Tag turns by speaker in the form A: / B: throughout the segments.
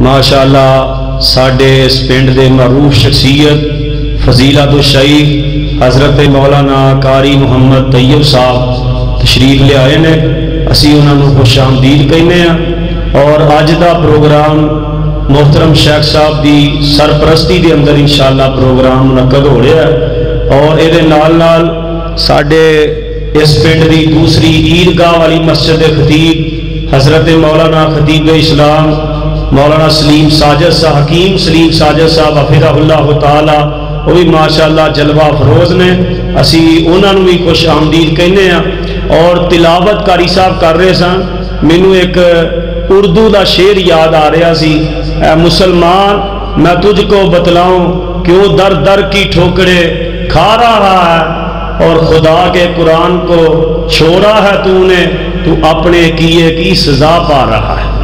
A: माशाला साढ़े इस पिंड के मरूफ शख्सियत फजीला तो शही हज़रत मौलाना कारी मुहम्मद तैयब साहब, तशरीफ़ लियाए ने। असी उन्होंने खुश आमदीद कहने और अज का प्रोग्राम मोहतरम शेख साहब की सरप्रस्ती के अंदर इंशाला प्रोग्राम मुनकद हो रहा है। और ये साढ़े इस पिंड की दूसरी ईदगाह वाली मस्जिद खतीब, हज़रत मौलाना खतीब इस्लाम मौलाना सलीम साजद साहब, हकीम सलीम साजद साहब हफिजाउल्ला तला, वो भी माशाला जलवा फरोज ने। असी उन्होंने भी खुश आमदीद कहने और तिलावत कारी साहब कर रहे सैनू एक उर्दू का शेर याद आ रहा है मुसलमान, मैं तुझको बतलाऊं कि वो दर दर की ठोकरे खा रहा है और खुदा के कुरान को छोड़ा है तूने, तू अपने किए की सजा पा रहा है।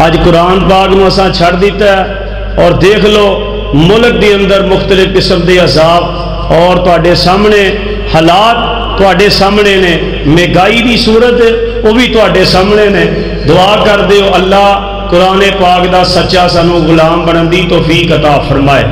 A: अज कुरान पाग में असा छड़ दिता है, और देख लो, मुल्क के अंदर मुख्तलिफ़ किस्म के अजाब, और तो सामने हालात थोड़े सामने ने महँगाई की सूरत वह भी थोड़े सामने ने। दुआ कर दौ अल्लाह कुरान पाग का सच्चा सानू गुलाम बनने की तोफी कता फरमाए।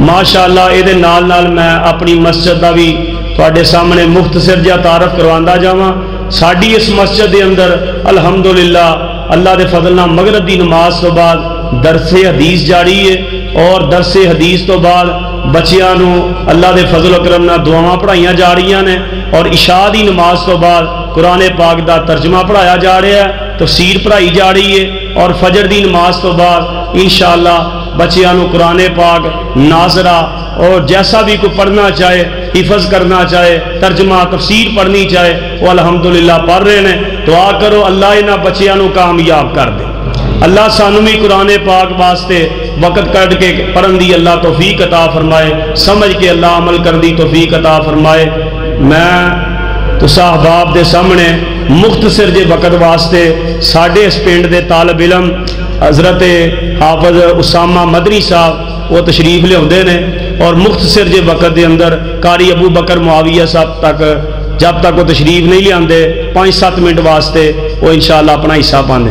A: माशाला ये मैं अपनी मस्जिद का भी थोड़े सामने मुख्तसर जहा तारफ करवा जावा। सा इस मस्जिद के अंदर अलहमदुल्ला अल्लाह के फजल न मगरब की नमाज़ तो बाद दरसे हदीस जारी है और दरसे हदीस तो बाद बच्चों अल्लाह के फजल करम ना दुआव पढ़ाई जा रही ने और इशा की नमाज़ तो बाद कुरान पाक का तर्जमा पढ़ाया जा रहा है, तफसीर पढ़ाई जा रही है और फजर की नमाज़ तो बाद इन शाला बच्चों कुरान पाक, नाजरा, और जैसा भी कोई पढ़ना चाहे, हिफज करना चाहे, तर्जमा, तफसीर पढ़नी चाहे, वो अलहमदुल्ला पढ़ रहे हैं। तो आ करो, अल्लाह इन्होंने बच्चों कामयाब कर दे। अल्लाह सानू भी कुरान पाक वास्ते वक़्त कट के पढ़न की अल्लाह तोफीक अता फरमाए, समझ के अल्लाह अमल करने की तोफीक अता फरमाए। मैं तो अहबाब के सामने मुख्तसर जे वक़्त वास्ते साढ़े इस पिंड के तालब इलम, हज़रत हाफज उसामा मदनी साहब, वो तशरीफ़ लिया ने और मुख्तसर जे वक़्त के अंदर कारी अबू बकर मुआविया साहब तक जब तक वो तशरीफ़ नहीं लिया पाँच सत्त मिनट वास्ते वो इंशाला अपना हिस्सा पाते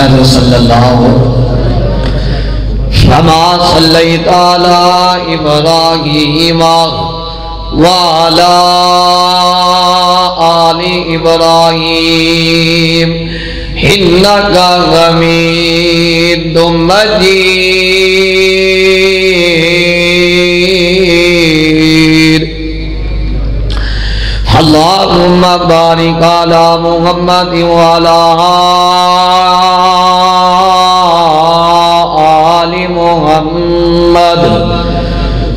B: अहमद सल्लल्लाहु समा सल्लैत अला इब्राहीम वाला आलि इब्राहीम। इन्नका हमीदुम मजीद। अल्लाहुम्मा बारिक अला मुहम्मद व अला मोहम्मद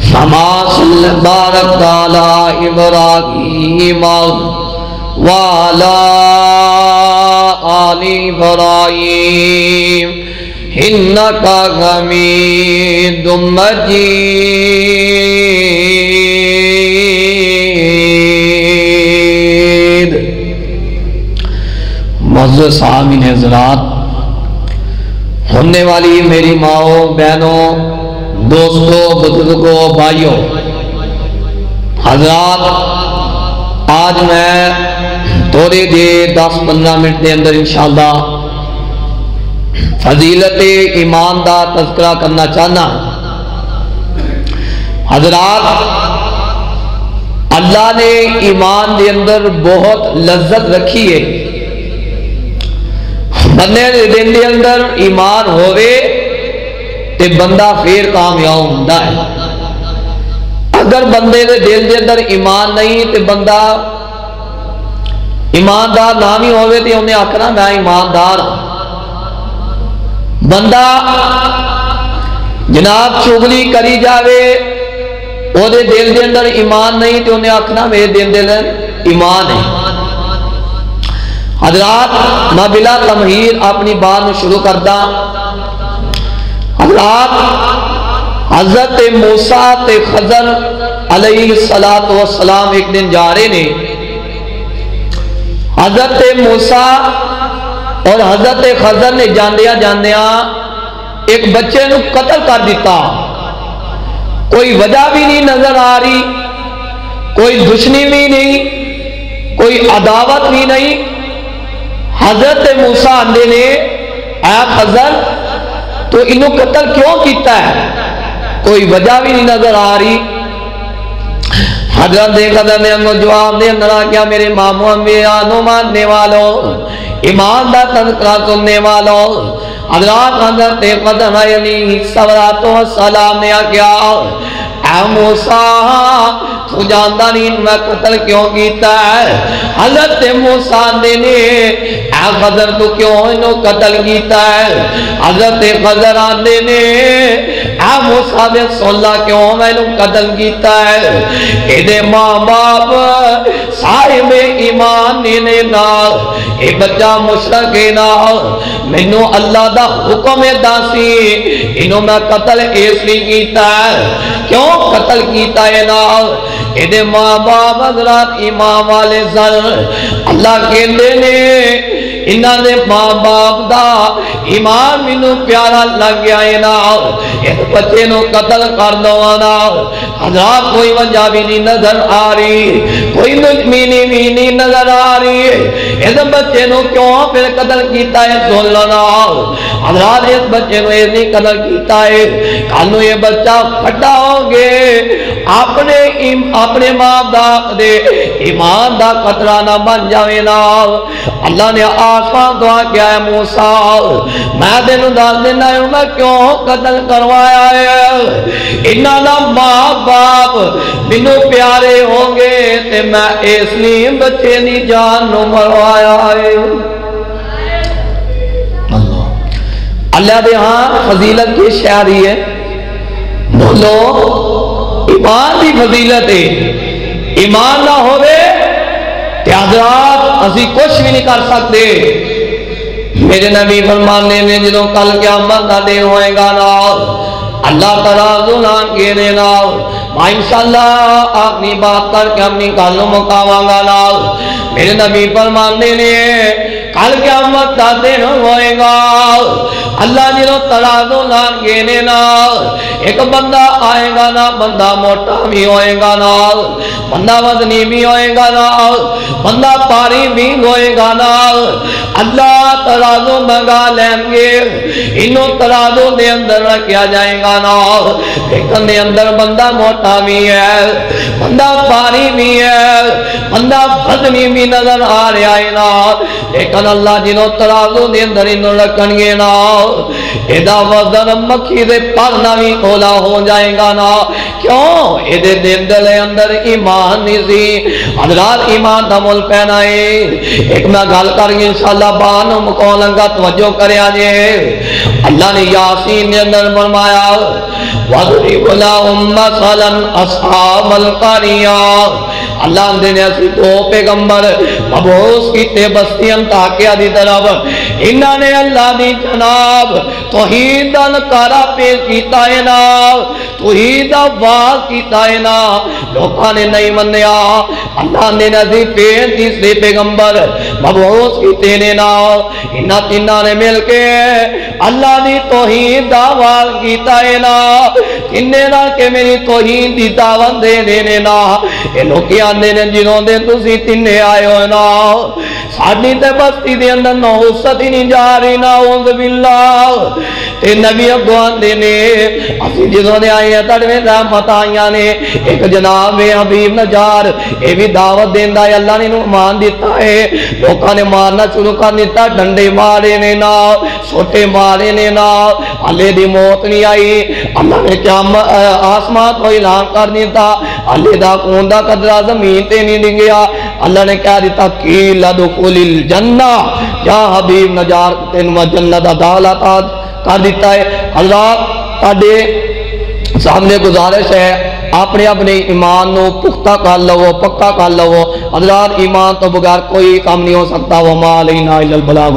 B: समास बारक ताला इब्राहिम वाला आली इब्राहिम हिन्न का गमी दुमजी मज सामिन हजरात होने वाली मेरी माओ, बहनों, दोस्तों, बुज़ुर्गों, भाइयों, हजरात, आज मैं थोड़ी देर, दस पंद्रह मिनट के अंदर इंशाला फजीलत ईमान का तस्करा करना चाहना। हजरात, अल्लाह ने ईमान के अंदर बहुत लज्जत रखी है। बंदे ईमान ते बंदा फिर कामयाब है। अगर बंदे के दिल के अंदर ईमान नहीं तो बंदा ईमानदार ना भी उन्हें आखना, मैं ईमानदार बंदा जनाब चुगली करी ओदे दिल के अंदर ईमान नहीं तो उन्हें आखना, मेरे के अंदर ईमान है। हजरात मैं बिला तमहीर अपनी बात शुरू करदा हजरात हज़रत मूसा ते खजर सलात सलाम एक दिन जा रहे ने हज़रत मूसा और हज़रत खजर ने जाद्या जाद्या एक बच्चे कत्ल कर दिता। कोई वजह भी नहीं नज़र आ रही, कोई दुश्मनी भी नहीं, कोई अदावत भी नहीं। हज़रत मूसा आंदे ने ऐ खजर तो इन्हों कत्ल क्यों किया है? कोई वजह भी नहीं नज़र आ रही। हज़रत कदर ने अंगो जवाब दे अंदर आ गया मेरे मामू अम्मी आनो मानने वालों ईमानदार तस्करा सुनने वालों हजरात हज़रत कदम सवरातों सलाम ने मूसा, तू जानता नहीं मैं कत्ल क्यों किया हज़रत मूसा ने खजर तू क्यों कत्ल किया हज़रत खजर आंदे ने मूसा ने सोला क्यों मैनू कत्ल किया है? एदे माँ बाप ईमान ने नाल, ए बच्चा मुशरक नाल, मैनू अल्लाह दा हुक्म दासी इनो मैं कतल इसलिए किया क्यों कत्ल किया एदे माँ बाप हजरात इमाम वाले सन अल्लाह कहते ने इन्होंने माँ बाप का ईमान मैनू प्यारा लग गया है ना। इस बच्चे कत्ल कर दवा ना। हजरात कोई वजह भी नहीं नज़र आ रही। कोई दुश्मनी भी नहीं नज़र आ रही। इस बच्चे क्यों फिर कत्ल किया है सुन हजरात इस बच्चे नहीं कत्ल किया है। कल ये बच्चा बड़ा हो गए अपने अपने माँ बाप दे ईमान का खतरा ना बन जाए ना। अल्लाह ने क्या है मूसा मैं तेन दस देना क्यों कतल करवाया है का माँ बाप प्यारे होंगे ते मैं इसलिए बच्चे की जान मरवाया है अल्लाह दे हाँ फजीलत की शायरी है बोलो ईमान की फजीलत है ईमान ना हजरात असी कुछ भी नहीं कर सकते मेरे नबी फरमाने ने जो कल क्या का दिन होएगा ना अल्लाह तराजू ना घेरे ना इंशाल्लाह अपनी बात करके अपनी गल मुकावांगा ना मेरे नबी फरमाने ने कल क्या का दिन होएगा अल्लाह जी जो तराजो ना गेने ना एक बंदा आएगा ना, बंदा मोटा भी होएगा नाल बंदा वजनी भी होएगा ना। बंदा पारी भी होएगा नाल अल्लाह तराजो मंगा लेंगे। इनो तराजू के अंदर रखा जाएगा ना एक के अंदर बंदा मोटा भी है बंदा पारी भी है बंदा वजनी भी नज़र आ रहा है ना लेकिन अल्लाह जिनों तराजू के अंदर इन रखे ना एदा वज़न मक्खी दे पर भी ओला हो जाएगा ना क्यों एदे ਅੰਦਰ ਈਮਾਨ ਨਹੀਂ ਸੀ नहीं ਈਮਾਨ ਦਾ ਮੁੱਲ ਪੈਣਾ ਏ ਇੱਕ ਮੈਂ एक मैं गल कर ਨੂੰ बाहर ਲੰਗਾ मुका ਕਰਿਆ ਜੇ ਅੱਲਾ ਨੇ ਯਾਸੀਨ ਦੇ ਅੰਦਰ ਫਰਮਾਇਆ अंदर ਬਲਾ ਉਮਮਾ ਸਲਨ ਅਸਹਾਬ ਅਲ करिया अल्लाह ने असि दो पैगंबर, मबूस कीते बस्तियाँ ताकिया दी तरफ़। इन्होंने अल्लाह दी जनाब, तौहीद दा नकारा पेश कीता है ना। तौहीद दा वाज कीता है ना। लोकां ने नहीं मन्या अल्लाह ने नजी पेश तीसरे पैगंबर, मबूस कीते ने ना। इन्हां तिन्हां ने मिल के अल्लाह दी तौहीद दा वाज कीता है ना। ਇੰਨੇ ਨਾਲ ਕਿ ਮੇਰੀ ਤੋਹੀਨ ਦੀ ਦਾਵਨ ਦੇ ਦੇ ਨੇ ਨਾ। ਇਹ ਲੋਕੀ ਆਂਦੇ ਨੇ, ਜਦੋਂ ਦੇ ਤੁਸੀਂ ਤਿੰਨੇ ਆਏ ਹੋ ਨਾ, ਸਾਡੀ ਤੇ ਬਸਤੀ ਦੇ ਅੰਦਰ ਨਾ ਉਸਤ ਹੀ ਨਹੀਂ ਜਾ ਰਹੀ, ਨਾ ਉਜ਼ ਬਿੱਲਾ। ਤੇ ਨਬੀ ਅੱਗੋਂ ਆਂਦੇ ਨੇ, ਅਸੀਂ ਜਦੋਂ ਦੇ ਆਏ ਆ ਤੜਵੇਂ ਦਾ ਮਤਾਈਆਂ ਨੇ। ਇੱਕ ਜਨਾਬ ਹੈ ਹਬੀਬ ਨਜਾਰ, ਇਹ ਵੀ ਦਾਵਤ ਦਿੰਦਾ ਹੈ, ਅੱਲਾ ਨੇ ਇਹਨੂੰ ਮਾਨ ਦਿੱਤਾ ਹੈ। ਲੋਕਾਂ ਨੇ ਮਾਰਨਾ ਸ਼ੁਰੂ ਕਰ ਦਿੱਤਾ, ਡੰਡੇ ਮਾਰੇ ਨੇ ਨਾ। छोटे मारे ने ना अल्ले दी मौत नहीं आई। अल्लाह ने क्या आसमान को ऐलान कर दिता। अल्ले का कौन का कदरा ज़मीन ते नहीं डिंगया। अल्लाह ने कह दिता, की लदुकुल जन्ना, या हबीब नजार, तेन मैं जन्नत का दाला कर दिता है। अल्लाह ताडे सामने गुजारिश है, अपने अपने ईमान को पुख्ता कर लवो, पक्का कर लवो। हजरात ईमान तो बगैर कोई काम नहीं हो सकता। वो माल बला